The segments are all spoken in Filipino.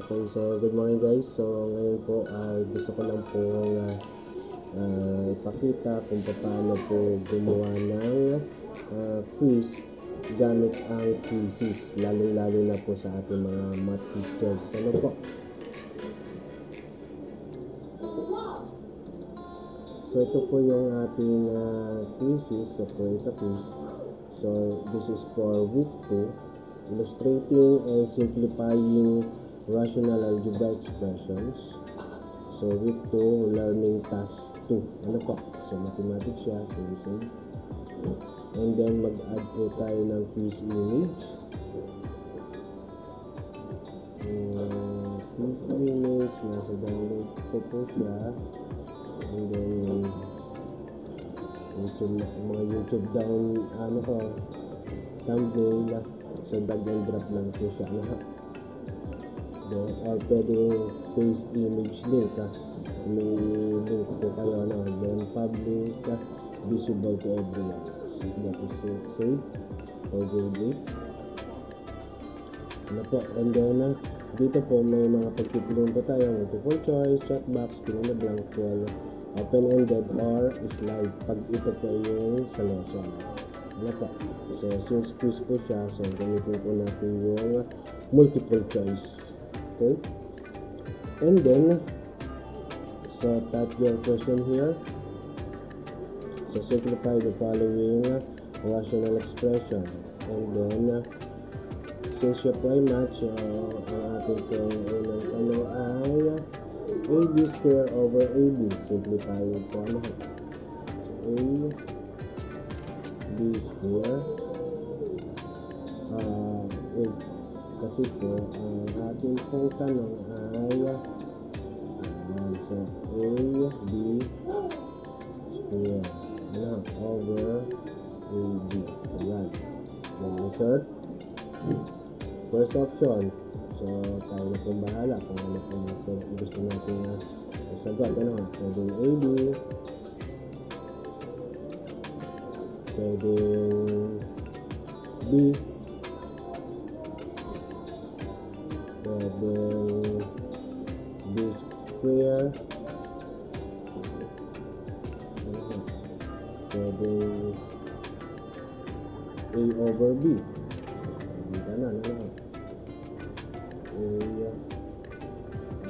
Okay, so good morning guys. So ngayon po ay gusto ko lang po uh, uh, ipakita kung paano po gumawa ng uh, quiz gamit ang quizzes, lalo-lalo na po sa ating mga math teachers. Ano po? So ito po yung ating uh, quizzes. So po ito quiz. So this is for week 2, illustrating and simplifying rational algebra expressions. So, week 2, learning task 2. Ano po? So, mathematics siya. So, save. And then, mag-add po tayo ng quiz image. Uh, quiz image, nasa download ko po siya. And then, YouTube, mga YouTube down, ano ko, thumbnail. So, drag and drop lang po siya. Ano no? or pwede paste image link ha? may link po kayo no? then public ha? visible to everyone so that is save overlay ano po and then uh, dito po may mga pagpipiliin po tayo multiple choice checkbox fill in the blank full open-ended or slide pag ito po yung sa lesson ano po so since quiz po siya so gamitin po natin yung multiple choice okay. And then so type your question here so simplify the following rational expression. And then since siya po match uh, ang ating pong unang tanong ay AB square over AB simplify po so A B square kasi po ang ating pong tanong ay so A, B square. Ano, over AB so yan. Then insert first option. So tayo na pong bahala kung ano pong gusto natin na sagot. Ano, pwedeng AB pwedeng B pwedeng a over b. Dito na na lang. A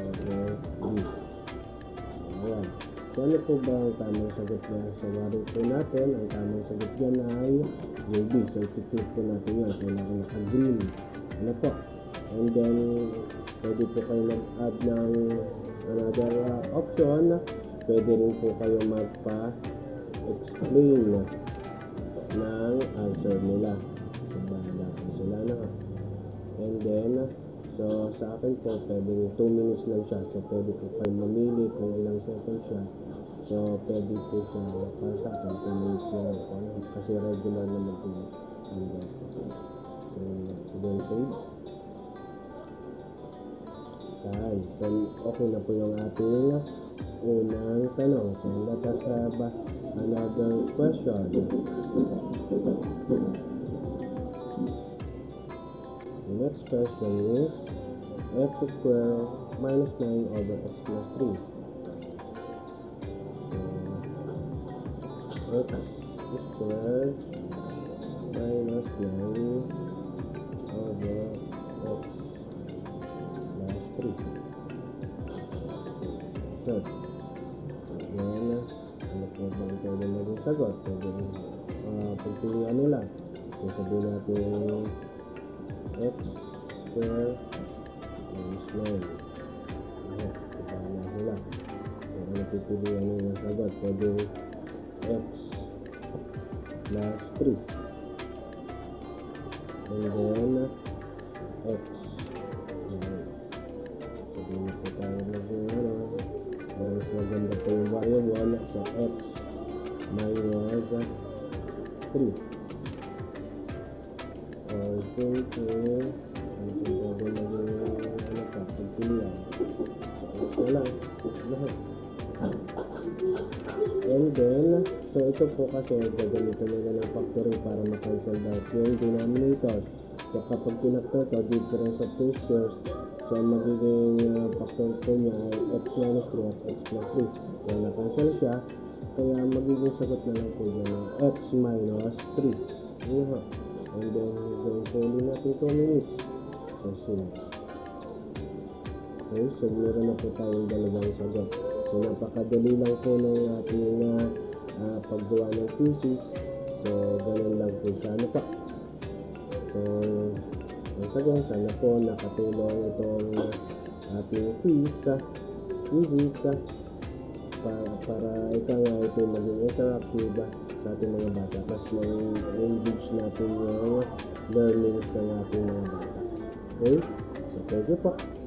over b. Ayan. So ano po ba ang tamang sagot niya so warin po natin? Ang tamang sagot niya ay yung b. So iti-click po natin yan. Kailangan naka-green. Ano po? And then pwede po kayo mag-add ng another uh, option. Pwede rin po kayo magpa-explain ng answer nila. So bahala po sila na. And then so sa akin po pwede 2 minutes lang siya. So pwede po kayo mamili kung ilang seconds siya. So pwede po siya. Para sa akin 2 minutes lang po kasi regular naman po and then so then save yan. So, okay na po yung ating unang tanong. So, let us have another question. The next question is x squared minus 9 over x plus 3. So, x squared minus 9 over x 3. So, sagot? Pwede uh, pagpilian nila. So, sabihin natin x square minus 9. Ayan, ibahan na sila. So, ano pipilian nila sagot? Pwede x plus 3. And then, x 3 or simple ano po bago maging ano pagpilihan so lang lahat and then so ito po kasi gagamitan nila ng factoring para ma-cancel out yung denominator so kapag pinakto to difference of two shares So, So, ang magiging uh, factor po niya ay x minus 3 at x plus 3. So, na-cancel siya. Kaya magiging sagot na lang po dyan ng x minus 3. Yun ho. And then, gawin po ulit natin 2 minutes sa sunod. Okay, so meron na po tayong dalawang sagot. So, napakadali lang po ng ating uh, uh, paggawa ng thesis. So, ganun lang po siya. Ano pa? So, once again, sana po nakatulong itong ating quiz, uh, thesis, uh, para, para ikaw nga ito maging interactive sa ating mga bata. Mas may engage natin yung learnings ng ating mga bata. Okay? So, thank you po.